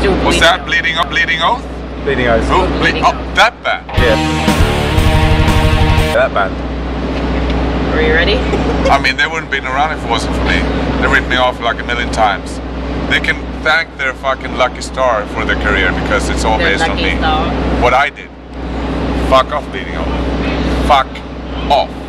still Was What's that bleeding oh, up, Bleeding oath? Bleeding oath. Oh, ble- Bleeding oh, Oath. that bad. Yeah. That band. Are you ready? I mean, they wouldn't been around if it wasn't for me. They ripped me off like a million times. They can thank their fucking lucky star for their career because it's all Their based on me. star. What I did. Fuck off Bleeding Oath. Fuck off.